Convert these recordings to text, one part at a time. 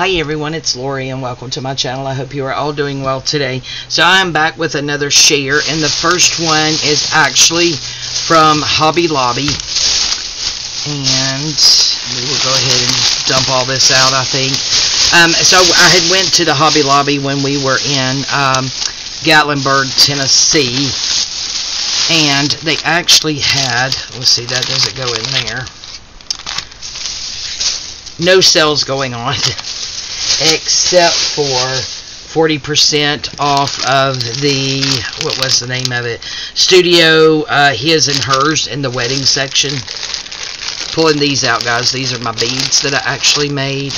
Hi everyone, it's Lorie and welcome to my channel. I hope you are all doing well today. So I'm back with another share and the first one is actually from Hobby Lobby. And we will go ahead and dump all this out, I think. Um, so I had went to the Hobby Lobby when we were in um, Gatlinburg, Tennessee. And they actually had, let's see, that doesn't go in there. No sales going on. except for 40% off of the, what was the name of it? Studio uh, His and Hers in the wedding section. Pulling these out, guys. These are my beads that I actually made.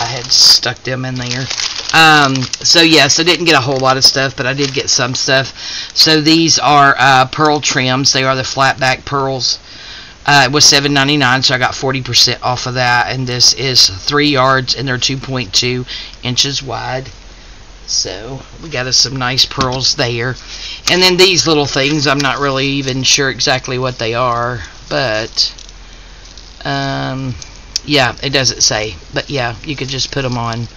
I had stuck them in there. Um, so yes, I didn't get a whole lot of stuff, but I did get some stuff. So these are uh, pearl trims. They are the flat back pearls. Uh, it was $7.99, so I got 40% off of that. And this is 3 yards, and they're 2.2 inches wide. So, we got us some nice pearls there. And then these little things, I'm not really even sure exactly what they are. But, um, yeah, it doesn't say. But, yeah, you could just put them on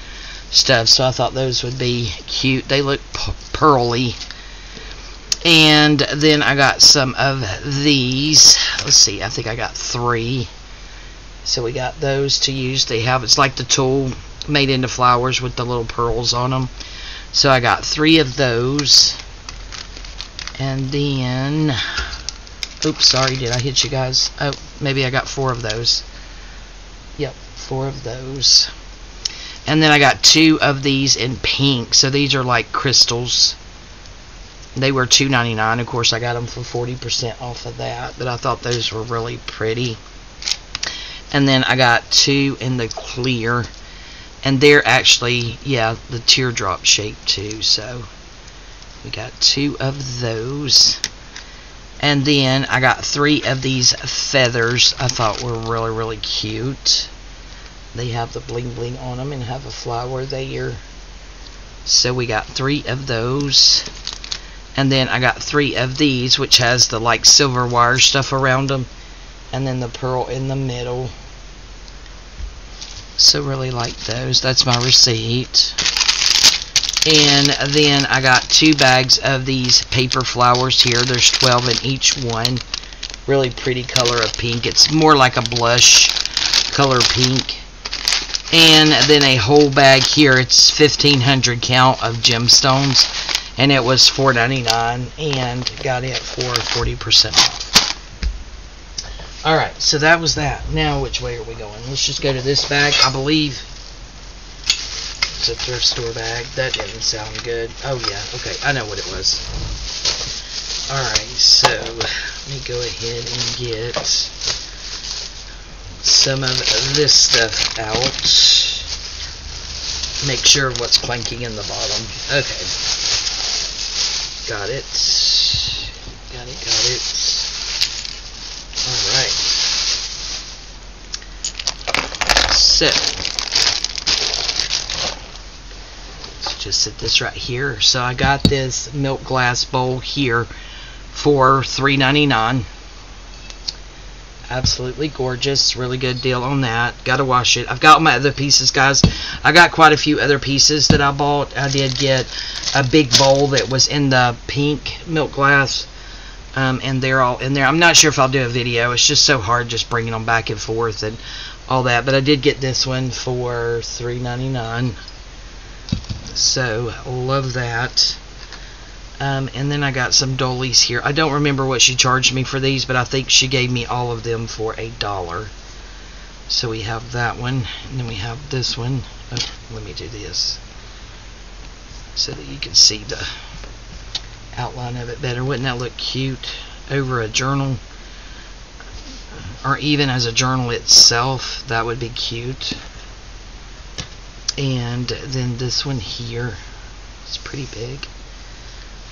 stuff. So, I thought those would be cute. They look pearly. And then I got some of these. Let's see, I think I got three. So we got those to use. They have, it's like the tulle made into flowers with the little pearls on them. So I got three of those. And then, oops, sorry, did I hit you guys? Oh, maybe I got four of those. Yep, four of those. And then I got two of these in pink. So these are like crystals. They were $2.99. Of course, I got them for 40% off of that. But I thought those were really pretty. And then I got two in the clear. And they're actually, yeah, the teardrop shape too. So, we got two of those. And then I got three of these feathers I thought were really, really cute. They have the bling bling on them and have a flower there. So we got three of those. And then I got three of these, which has the like silver wire stuff around them. And then the pearl in the middle. So really like those. That's my receipt. And then I got two bags of these paper flowers here. There's 12 in each one. Really pretty color of pink. It's more like a blush color pink. And then a whole bag here. It's 1500 count of gemstones and it was $4.99 and got it for 40% off. Alright, so that was that. Now, which way are we going? Let's just go to this bag. I believe it's a thrift store bag. That didn't sound good. Oh, yeah. Okay, I know what it was. Alright, so let me go ahead and get some of this stuff out. Make sure what's clanking in the bottom. Okay. Got it. Got it, got it. Alright. So. Let's just set this right here. So I got this milk glass bowl here for $3.99 absolutely gorgeous really good deal on that gotta wash it I've got my other pieces guys I got quite a few other pieces that I bought I did get a big bowl that was in the pink milk glass um, and they're all in there I'm not sure if I'll do a video it's just so hard just bringing them back and forth and all that but I did get this one for $3.99 so love that um, and then I got some dollies here. I don't remember what she charged me for these, but I think she gave me all of them for a dollar. So we have that one, and then we have this one. Oh, let me do this so that you can see the outline of it better. Wouldn't that look cute over a journal? Or even as a journal itself, that would be cute. And then this one here, it's pretty big.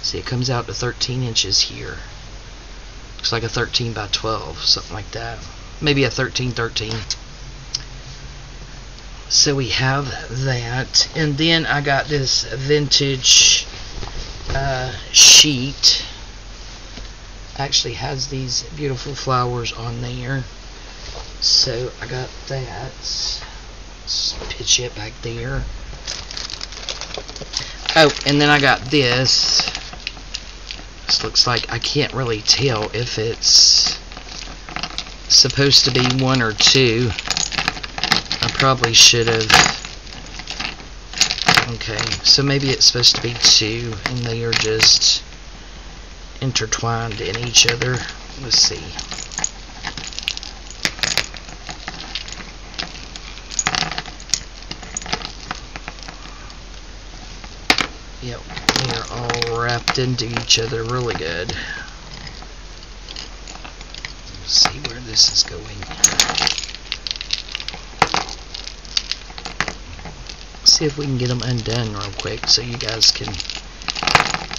See, it comes out to 13 inches here. Looks like a 13 by 12, something like that. Maybe a 13 13. So we have that. And then I got this vintage uh, sheet. Actually has these beautiful flowers on there. So I got that. Let's pitch it back there. Oh, and then I got this. This looks like I can't really tell if it's supposed to be one or two. I probably should have. Okay, so maybe it's supposed to be two, and they are just intertwined in each other. Let's see. Yep, they are all wrapped into each other really good. Let's see where this is going. See if we can get them undone real quick so you guys can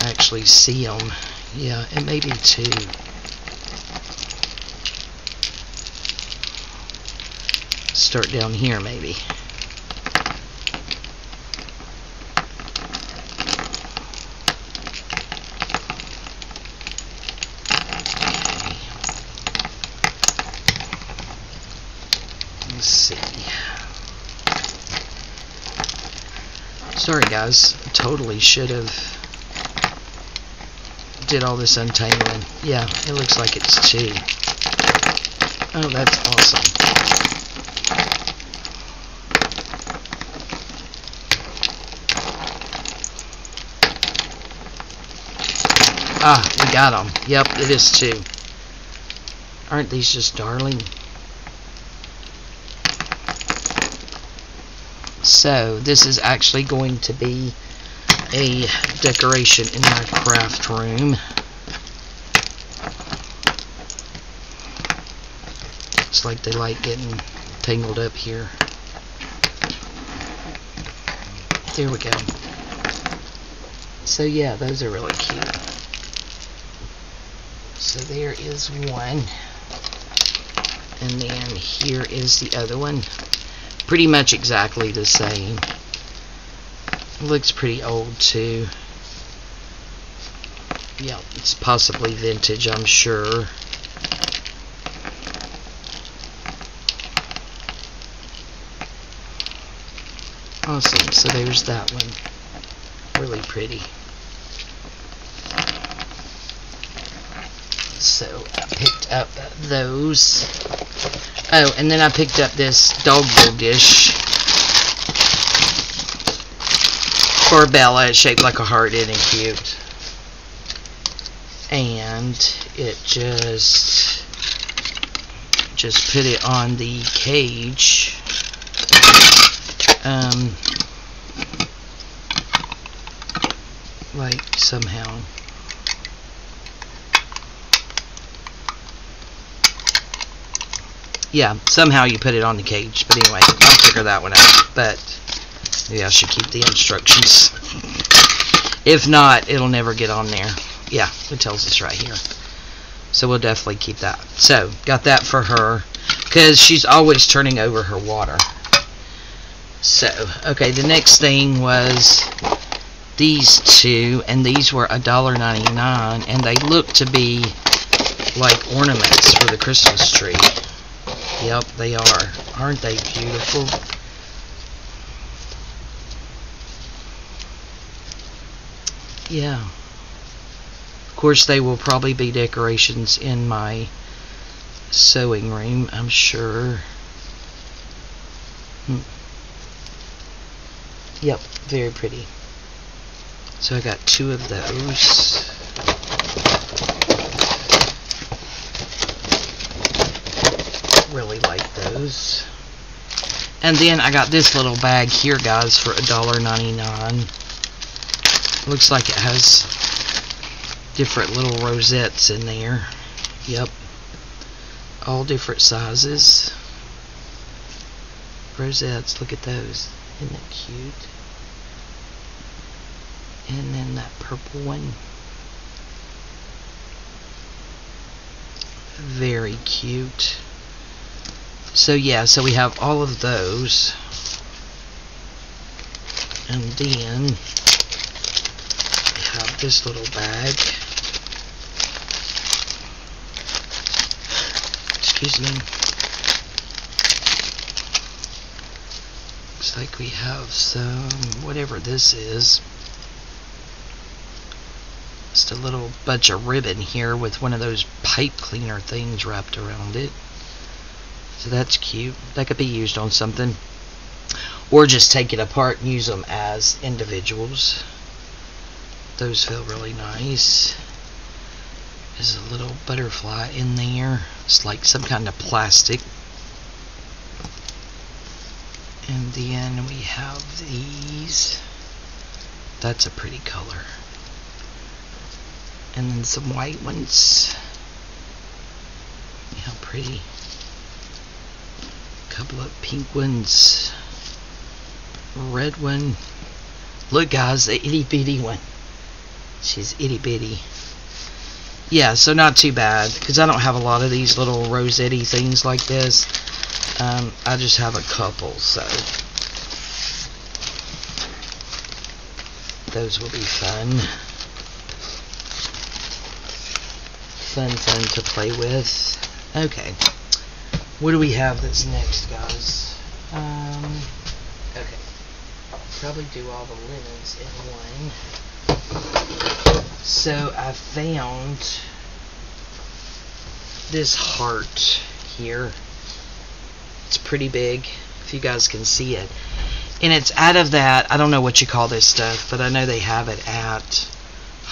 actually see them. Yeah, and may be two. Start down here maybe. Let's see. Sorry guys, totally should have did all this untangling. Yeah, it looks like it's two. Oh, that's awesome. Ah, we got them. Yep, it is two. Aren't these just darling? So, this is actually going to be a decoration in my craft room. It's like they like getting tangled up here. There we go. So yeah, those are really cute. So there is one. And then here is the other one. Pretty much exactly the same. Looks pretty old too. Yeah, it's possibly vintage, I'm sure. Awesome, so there's that one. Really pretty. So I picked up those. Oh, and then I picked up this dog bowl dish for Bella. It's shaped like a heart, isn't it cute? And it just just put it on the cage. Um, like somehow. Yeah, somehow you put it on the cage. But anyway, I'll figure that one out. But maybe I should keep the instructions. If not, it'll never get on there. Yeah, it tells us right here. So we'll definitely keep that. So, got that for her. Because she's always turning over her water. So, okay, the next thing was these two. And these were $1.99. And they look to be like ornaments for the Christmas tree. Yep, they are. Aren't they beautiful? Yeah. Of course, they will probably be decorations in my sewing room, I'm sure. Hmm. Yep, very pretty. So I got two of those. really like And then I got this little bag here, guys, for $1.99. Looks like it has different little rosettes in there. Yep. All different sizes. Rosettes, look at those. Isn't that cute? And then that purple one. Very cute. So yeah, so we have all of those. And then we have this little bag. Excuse me. Looks like we have some, whatever this is. Just a little bunch of ribbon here with one of those pipe cleaner things wrapped around it. So that's cute. That could be used on something. Or just take it apart and use them as individuals. Those feel really nice. There's a little butterfly in there. It's like some kind of plastic. And then we have these. That's a pretty color. And then some white ones. How pretty. Couple of pink ones. Red one. Look guys, the itty bitty one. She's itty bitty. Yeah, so not too bad. Because I don't have a lot of these little rosetti things like this. Um, I just have a couple, so those will be fun. Fun, fun to play with. Okay, what do we have that's next, guys? Um, okay, probably do all the linens in one. So I found this heart here it's pretty big, if you guys can see it. And it's out of that, I don't know what you call this stuff, but I know they have it at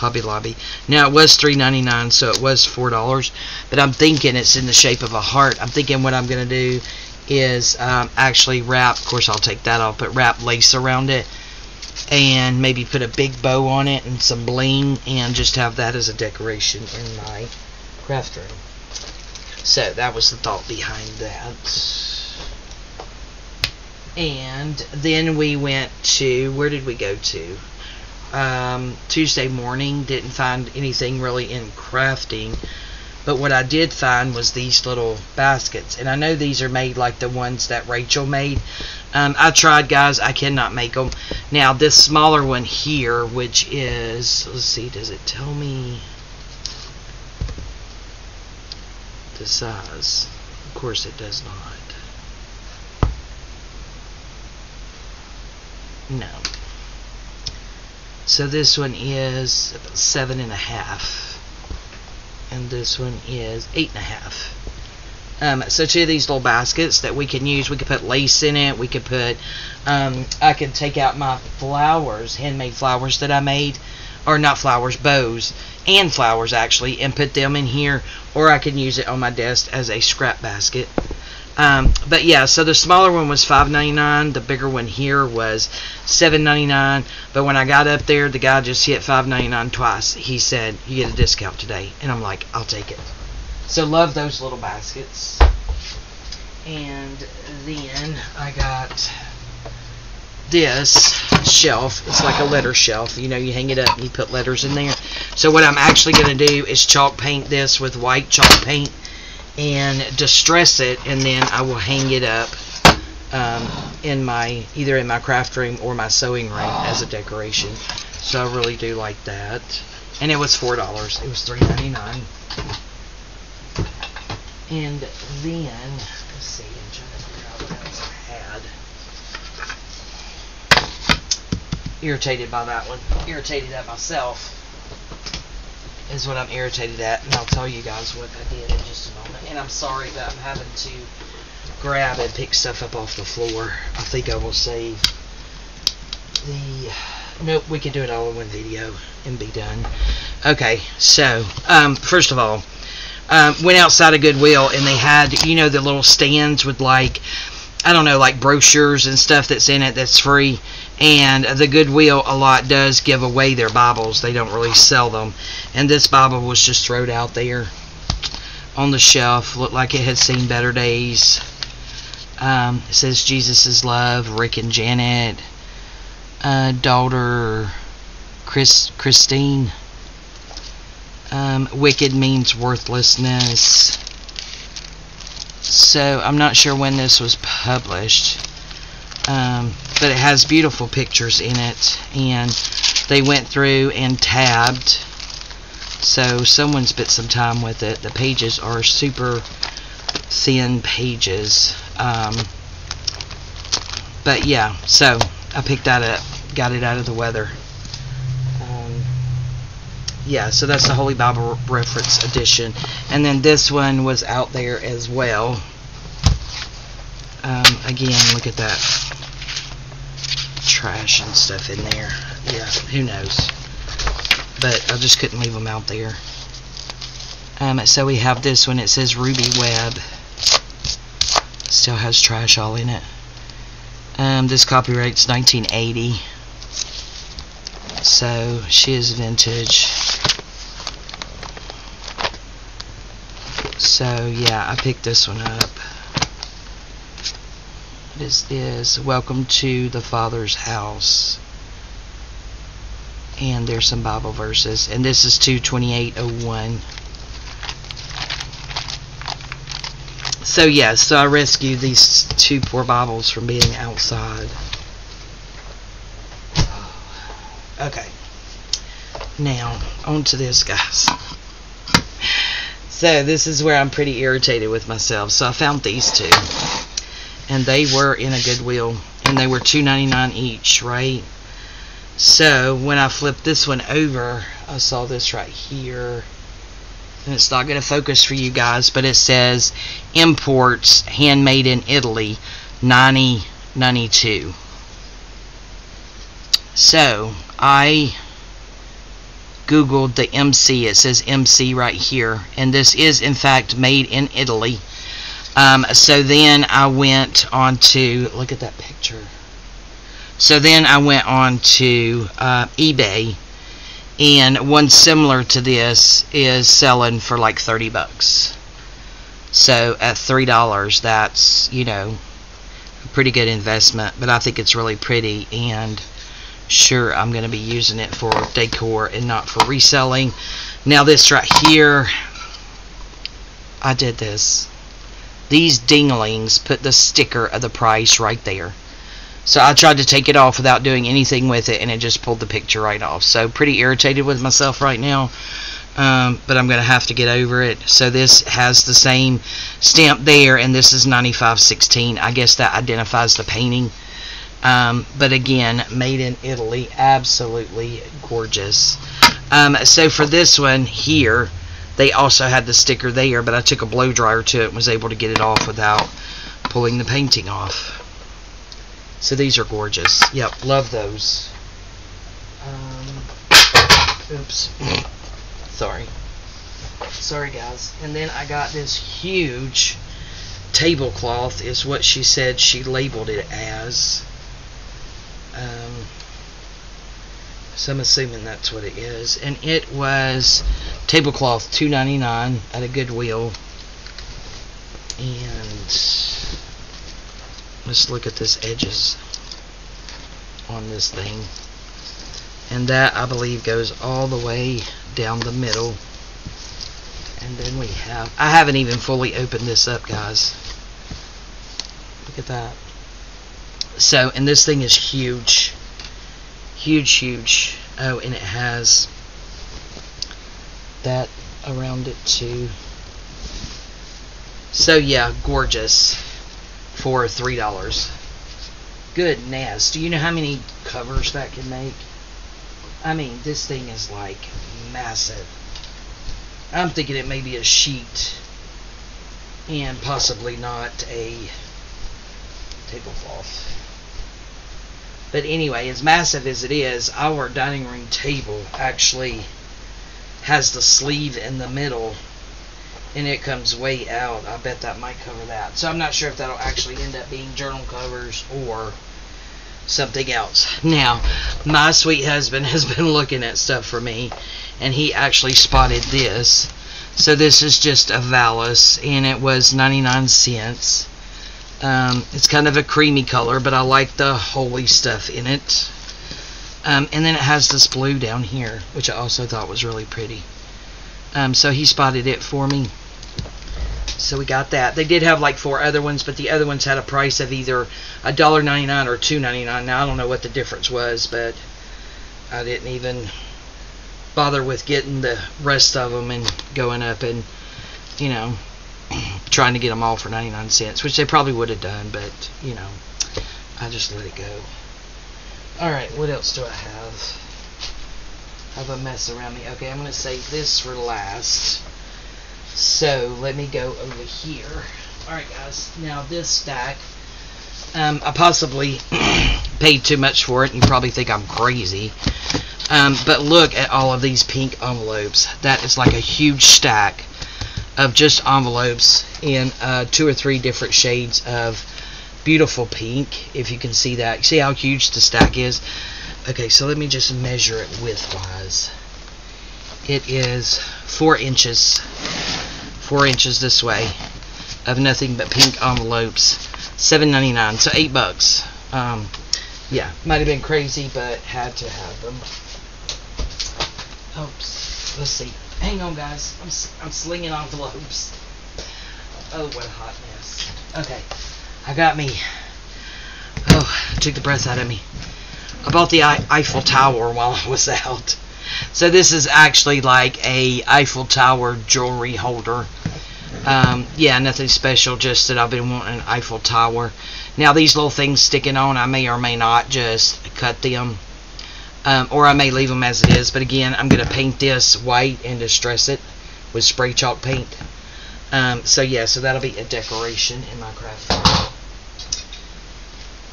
Hobby Lobby. Now, it was $3.99, so it was $4. But I'm thinking it's in the shape of a heart. I'm thinking what I'm going to do is um, actually wrap, of course I'll take that off, but wrap lace around it. And maybe put a big bow on it and some bling and just have that as a decoration in my craft room. So that was the thought behind that. And then we went to, where did we go to? Um, Tuesday morning. Didn't find anything really in crafting. But what I did find was these little baskets. And I know these are made like the ones that Rachel made. Um, I tried, guys. I cannot make them. Now, this smaller one here, which is, let's see, does it tell me the size? Of course it does not. No. So this one is seven and a half. And this one is eight and a half. Um, so two of these little baskets that we can use. We could put lace in it. We could put, um, I could take out my flowers, handmade flowers that I made, or not flowers, bows, and flowers actually, and put them in here. Or I can use it on my desk as a scrap basket. Um, but yeah, so the smaller one was $5.99. The bigger one here was $7.99. But when I got up there, the guy just hit $5.99 twice. He said, you get a discount today. And I'm like, I'll take it. So love those little baskets. And then I got this shelf. It's like a letter shelf. You know, you hang it up and you put letters in there. So what I'm actually going to do is chalk paint this with white chalk paint and distress it and then I will hang it up um, in my either in my craft room or my sewing room as a decoration. So I really do like that. And it was four dollars. It was $3.99 and then let's see I'm trying to figure out what else I had. Irritated by that one. Irritated at myself is what I'm irritated at, and I'll tell you guys what I did in just a moment. And I'm sorry that I'm having to grab and pick stuff up off the floor. I think I will save the... Nope, we can do it all in one video and be done. Okay, so, um, first of all, um, went outside of Goodwill, and they had, you know, the little stands with, like, I don't know, like brochures and stuff that's in it that's free. And the Goodwill a lot does give away their Bibles. They don't really sell them. And this Bible was just thrown out there on the shelf. Looked like it had seen better days. Um, it says Jesus love, Rick and Janet, uh, daughter Chris, Christine. Um, wicked means worthlessness. So I'm not sure when this was published. Um, but it has beautiful pictures in it and they went through and tabbed so someone spent some time with it the pages are super thin pages um, but yeah, so I picked that up, got it out of the weather. Um, yeah, so that's the Holy Bible Reference Edition. And then this one was out there as well. Again, look at that trash and stuff in there. Yeah, who knows? But I just couldn't leave them out there. Um, so we have this one. It says Ruby Web. Still has trash all in it. Um, this copyright's 1980. So she is vintage. So yeah, I picked this one up. This is Welcome to the Father's House. And there's some Bible verses. And this is 22801. So yeah, so I rescued these two poor Bibles from being outside. Okay. Now, on to this, guys. So this is where I'm pretty irritated with myself. So I found these two. And they were in a Goodwill. And they were $2.99 each, right? So when I flipped this one over, I saw this right here and it's not going to focus for you guys, but it says imports handmade in Italy 9092. So I googled the MC. It says MC right here, and this is in fact made in Italy. Um, so then I went on to look at that picture. So then I went on to uh, eBay. And one similar to this is selling for like 30 bucks. So at three dollars that's you know a pretty good investment but I think it's really pretty. And sure I'm going to be using it for decor and not for reselling. Now this right here I did this these dinglings put the sticker of the price right there so I tried to take it off without doing anything with it, and it just pulled the picture right off. So pretty irritated with myself right now, um, but I'm going to have to get over it. So this has the same stamp there, and this is 9516. I guess that identifies the painting. Um, but again, made in Italy, absolutely gorgeous. Um, so for this one here, they also had the sticker there, but I took a blow dryer to it and was able to get it off without pulling the painting off. So these are gorgeous. Yep, love those. Um, oops. Sorry. Sorry, guys. And then I got this huge tablecloth, is what she said she labeled it as. Um, so I'm assuming that's what it is. And it was tablecloth $2.99 at a Goodwill. And let's look at this edges on this thing. And that I believe goes all the way down the middle. And then we have I haven't even fully opened this up guys. Look at that. So and this thing is huge huge huge oh and it has that around it too so yeah gorgeous for three dollars. Goodness, do you know how many covers that can make? I mean, this thing is like massive. I'm thinking it may be a sheet and possibly not a tablecloth. But anyway, as massive as it is, our dining room table actually has the sleeve in the middle and it comes way out. I bet that might cover that. So I'm not sure if that'll actually end up being journal covers or something else. Now, my sweet husband has been looking at stuff for me, and he actually spotted this. So this is just a valance, and it was 99 cents. Um, it's kind of a creamy color, but I like the holey stuff in it. Um, and then it has this blue down here, which I also thought was really pretty. Um, so he spotted it for me. So we got that. They did have like four other ones, but the other ones had a price of either $1.99 or $2.99. Now I don't know what the difference was, but I didn't even bother with getting the rest of them and going up and, you know, trying to get them all for 99 cents, which they probably would have done, but, you know, I just let it go. Alright, what else do I have? I have a mess around me. Okay, I'm going to save this for last. So, let me go over here. Alright, guys. Now, this stack, um, I possibly paid too much for it. You probably think I'm crazy. Um, but look at all of these pink envelopes. That is like a huge stack of just envelopes in uh, two or three different shades of beautiful pink. If you can see that. See how huge the stack is? Okay, so let me just measure it width-wise. It is four inches. Four inches this way of nothing but pink envelopes. Seven ninety nine, so eight bucks. Um, yeah, might have been crazy, but had to have them. Oops. Let's see. Hang on, guys. I'm, I'm slinging envelopes. Oh, what a hot mess. Okay. I got me. Oh, took the breath out of me. I bought the Eiffel Tower while I was out. So this is actually like a Eiffel Tower jewelry holder. Um, yeah, nothing special, just that I've been wanting an Eiffel Tower. Now these little things sticking on, I may or may not just cut them um, or I may leave them as it is. But again, I'm going to paint this white and distress it with spray chalk paint. Um, so yeah, so that'll be a decoration in my craft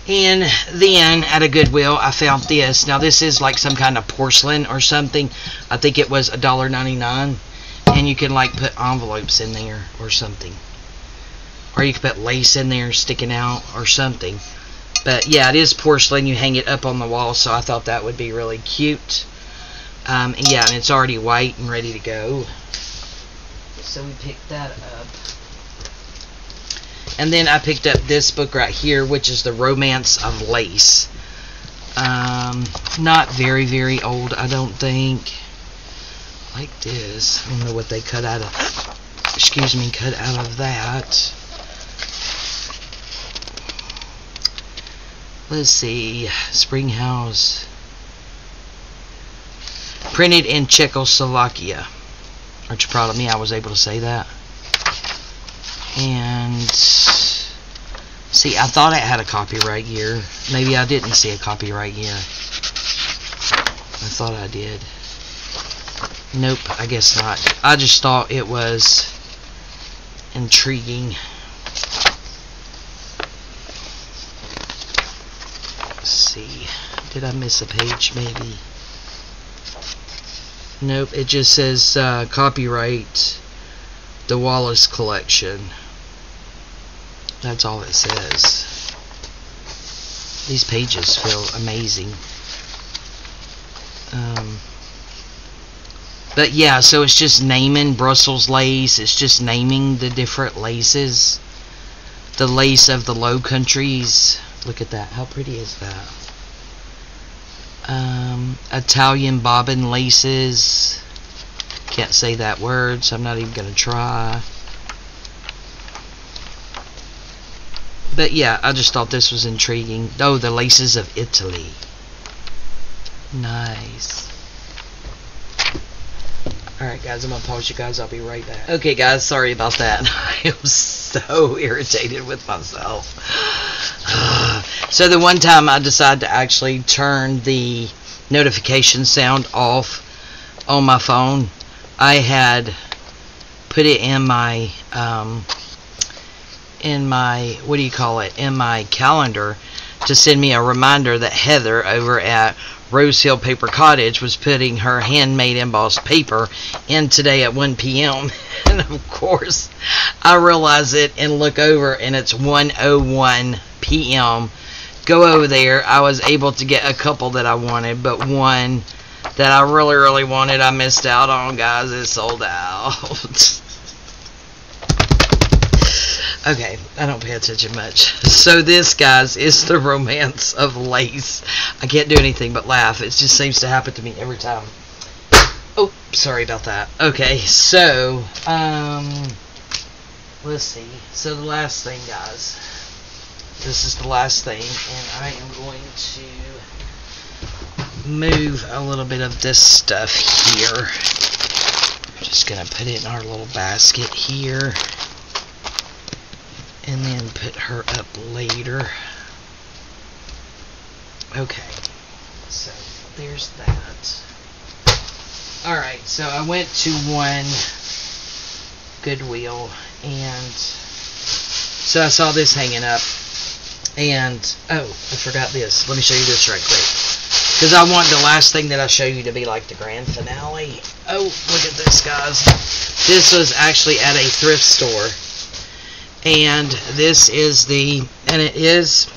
And then at a Goodwill, I found this. Now this is like some kind of porcelain or something. I think it was $1.99. And you can like put envelopes in there or something. Or you can put lace in there sticking out or something. But yeah, it is porcelain. You hang it up on the wall, so I thought that would be really cute. Um, and yeah, and it's already white and ready to go. So we picked that up. And then I picked up this book right here, which is The Romance of Lace. Um, not very, very old, I don't think. Like this. I don't know what they cut out of, excuse me, cut out of that. Let's see, Springhouse. Printed in Czechoslovakia. Aren't you proud of me? I was able to say that. And see, I thought it had a copyright year. Maybe I didn't see a copyright year. I thought I did. Nope, I guess not. I just thought it was intriguing. See. Did I miss a page, maybe? Nope, it just says uh, copyright the Wallace collection. That's all it says. These pages feel amazing. Um, but yeah, so it's just naming Brussels lace. It's just naming the different laces. The lace of the Low Countries. Look at that. How pretty is that? Um, Italian bobbin laces. Can't say that word, so I'm not even going to try. But yeah, I just thought this was intriguing. Oh, the laces of Italy. Nice. Alright guys, I'm to pause you guys. I'll be right back. Okay guys, sorry about that. I am so irritated with myself. so the one time I decided to actually turn the notification sound off on my phone, I had put it in my um, in my what do you call it in my calendar to send me a reminder that Heather over at Rose Hill Paper Cottage was putting her handmade embossed paper in today at 1 p.m. and of course, I realize it and look over and it's 1:01 p.m. Go over there. I was able to get a couple that I wanted, but one that I really, really wanted, I missed out on, guys. It sold out. Okay, I don't pay attention much. So this, guys, is the romance of lace. I can't do anything but laugh. It just seems to happen to me every time. Oh, sorry about that. Okay, so, um, let's see. So the last thing, guys. This is the last thing, and I am going to move a little bit of this stuff here. We're just going to put it in our little basket here and then put her up later. Okay. So there's that. Alright, so I went to one Goodwill and so I saw this hanging up. And oh, I forgot this. Let me show you this right quick. Because I want the last thing that I show you to be like the grand finale. Oh, look at this, guys. This was actually at a thrift store. And this is the, and it is,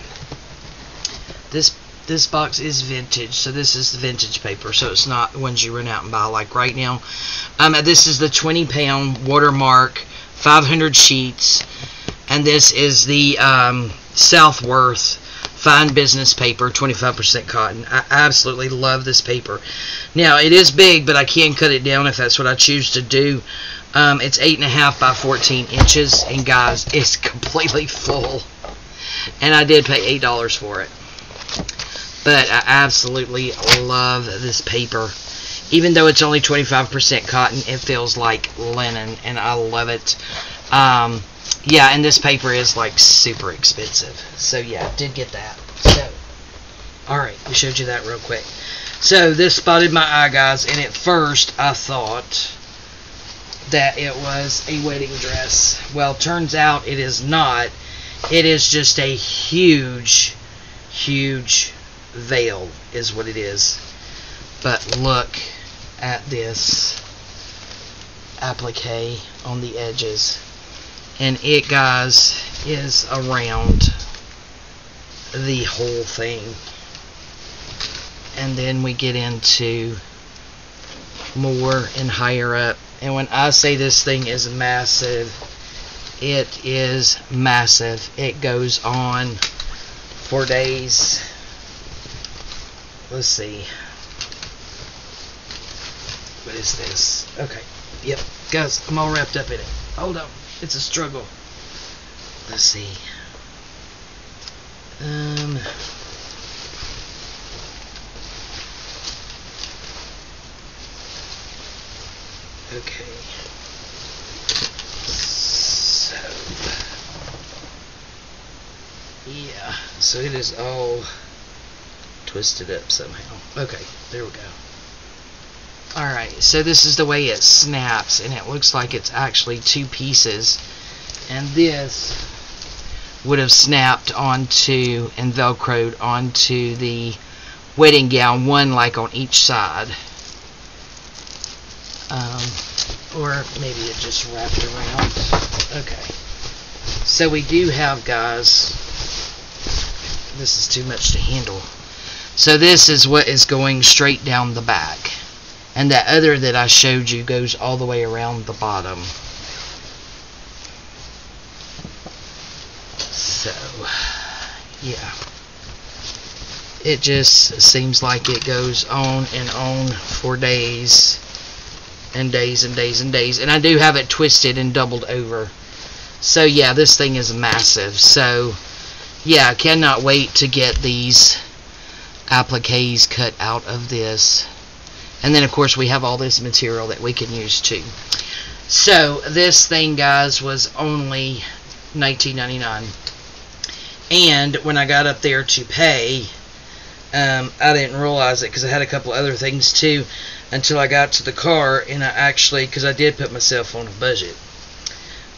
this this box is vintage. So this is the vintage paper. So it's not the ones you run out and buy like right now. Um, this is the 20 pound watermark, 500 sheets. And this is the um, Southworth fine business paper, 25% cotton. I absolutely love this paper. Now, it is big, but I can cut it down if that's what I choose to do. Um, it's 8.5 by 14 inches, and guys, it's completely full. And I did pay $8 for it. But I absolutely love this paper. Even though it's only 25% cotton, it feels like linen, and I love it. Um, yeah, and this paper is like super expensive. So yeah, did get that. So, alright, we showed you that real quick. So this spotted my eye, guys, and at first I thought that it was a wedding dress. Well, turns out it is not. It is just a huge, huge veil is what it is. But look at this applique on the edges and it guys is around the whole thing and then we get into more and higher up and when I say this thing is massive it is massive. It goes on for days. Let's see. What is this? Okay. Yep. Guys I'm all wrapped up in it. Hold on. It's a struggle. Let's see. Um. Okay. So. Yeah. So it is all twisted up somehow. Okay. There we go. Alright, so this is the way it snaps, and it looks like it's actually two pieces. And this would have snapped onto and velcroed onto the wedding gown, one like on each side. Um, or maybe it just wrapped around. Okay. So we do have, guys, this is too much to handle. So this is what is going straight down the back and that other that I showed you goes all the way around the bottom. So, yeah. It just seems like it goes on and on for days and days and days and days. And I do have it twisted and doubled over. So, yeah, this thing is massive. So, yeah, I cannot wait to get these appliques cut out of this. And then, of course, we have all this material that we can use too. So, this thing, guys, was only $19.99. And when I got up there to pay, um, I didn't realize it because I had a couple other things too until I got to the car and I actually, because I did put myself on a budget,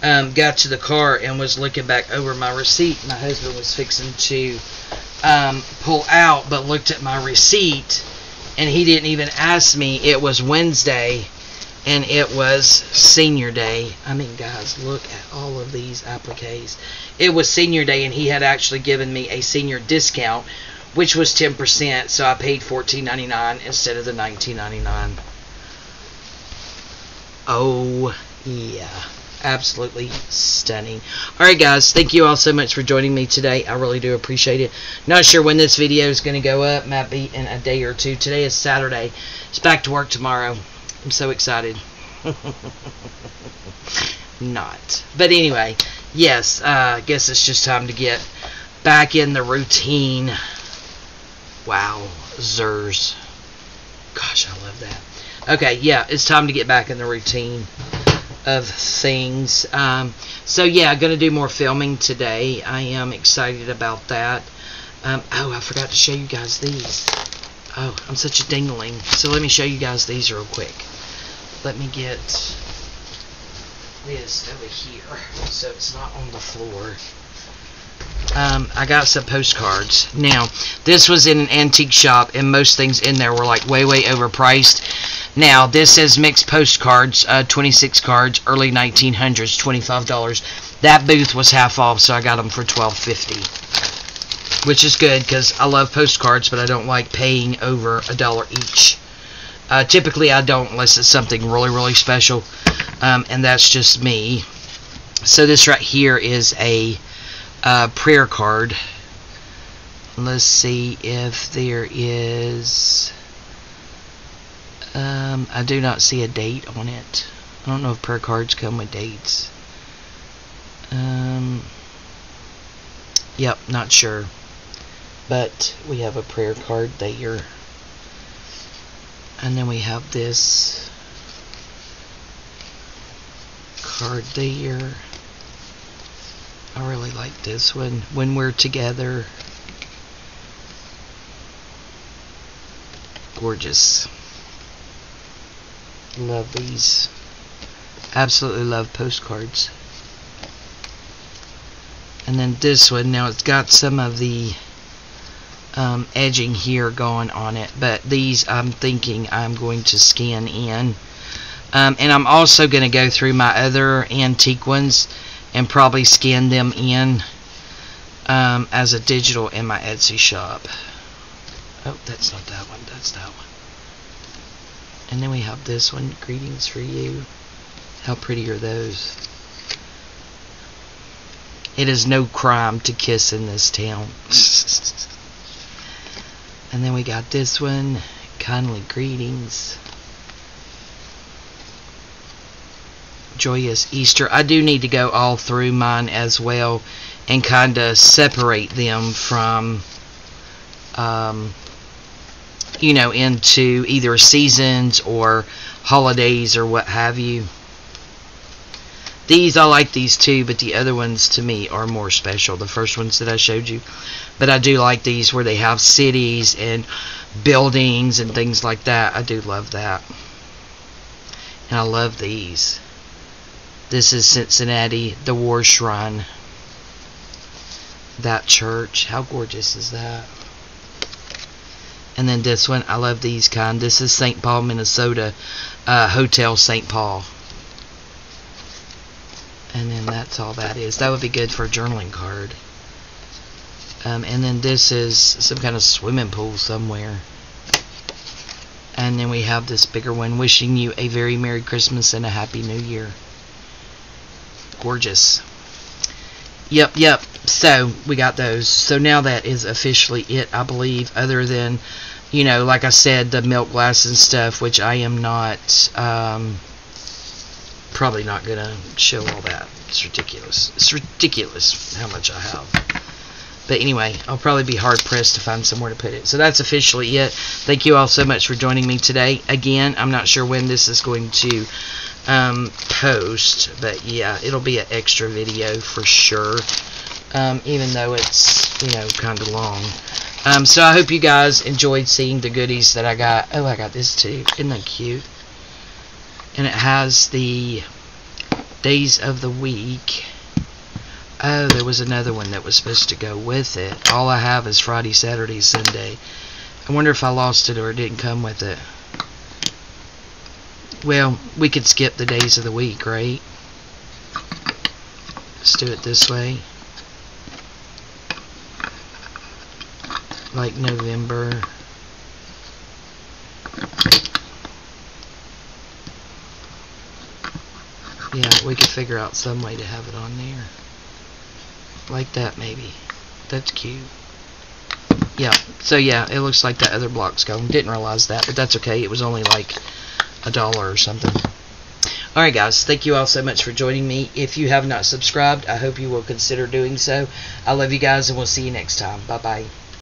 um, got to the car and was looking back over my receipt. My husband was fixing to um, pull out, but looked at my receipt and he didn't even ask me. It was Wednesday, and it was senior day. I mean, guys, look at all of these appliques. It was senior day, and he had actually given me a senior discount, which was 10%, so I paid $14.99 instead of the $19.99. Oh, yeah absolutely stunning. Alright guys, thank you all so much for joining me today. I really do appreciate it. Not sure when this video is going to go up. Might be in a day or two. Today is Saturday. It's back to work tomorrow. I'm so excited. Not. But anyway, yes, uh, I guess it's just time to get back in the routine. Wow, Zers. Gosh, I love that. Okay, yeah, it's time to get back in the routine of things. Um, so yeah, I'm going to do more filming today. I am excited about that. Um, oh, I forgot to show you guys these. Oh, I'm such a dingling. So let me show you guys these real quick. Let me get this over here so it's not on the floor. Um, I got some postcards. Now, this was in an antique shop, and most things in there were like way, way overpriced. Now, this says mixed postcards, uh, 26 cards, early 1900s, $25. That booth was half off, so I got them for $12.50, which is good because I love postcards, but I don't like paying over a dollar each. Uh, typically, I don't unless it's something really, really special, um, and that's just me. So this right here is a uh, prayer card. Let's see if there is. Um, I do not see a date on it. I don't know if prayer cards come with dates. Um, yep, not sure. But we have a prayer card there. And then we have this card there. I really like this one. When we're together. Gorgeous. Love these. Absolutely love postcards. And then this one, now it's got some of the um, edging here going on it, but these I'm thinking I'm going to scan in. Um, and I'm also going to go through my other antique ones and probably scan them in um, as a digital in my Etsy shop. Oh, that's not that one. That's that one. And then we have this one. Greetings for you. How pretty are those? It is no crime to kiss in this town. and then we got this one. Kindly greetings. Joyous Easter. I do need to go all through mine as well and kind of separate them from, um, you know, into either seasons or holidays or what have you. These, I like these too, but the other ones to me are more special. The first ones that I showed you. But I do like these where they have cities and buildings and things like that. I do love that. And I love these. This is Cincinnati, the War Shrine. That church. How gorgeous is that? And then this one, I love these kind. This is St. Paul, Minnesota, uh, Hotel St. Paul. And then that's all that is. That would be good for a journaling card. Um, and then this is some kind of swimming pool somewhere. And then we have this bigger one, wishing you a very Merry Christmas and a Happy New Year gorgeous. Yep, yep. So we got those. So now that is officially it, I believe. Other than, you know, like I said, the milk glass and stuff, which I am not. Um, probably not gonna show all that. It's ridiculous. It's ridiculous how much I have. But anyway, I'll probably be hard pressed to find somewhere to put it. So that's officially it. Thank you all so much for joining me today. Again, I'm not sure when this is going to um, post, but yeah, it'll be an extra video for sure. Um, even though it's, you know, kind of long. Um, so I hope you guys enjoyed seeing the goodies that I got. Oh, I got this too. Isn't that cute? And it has the days of the week. Oh, there was another one that was supposed to go with it. All I have is Friday, Saturday, Sunday. I wonder if I lost it or it didn't come with it. Well, we could skip the days of the week, right? Let's do it this way. Like November. Yeah, we could figure out some way to have it on there. Like that, maybe. That's cute. Yeah, so yeah, it looks like that other block's gone. Didn't realize that, but that's okay. It was only like a dollar or something. Alright guys, thank you all so much for joining me. If you have not subscribed, I hope you will consider doing so. I love you guys and we'll see you next time. Bye bye.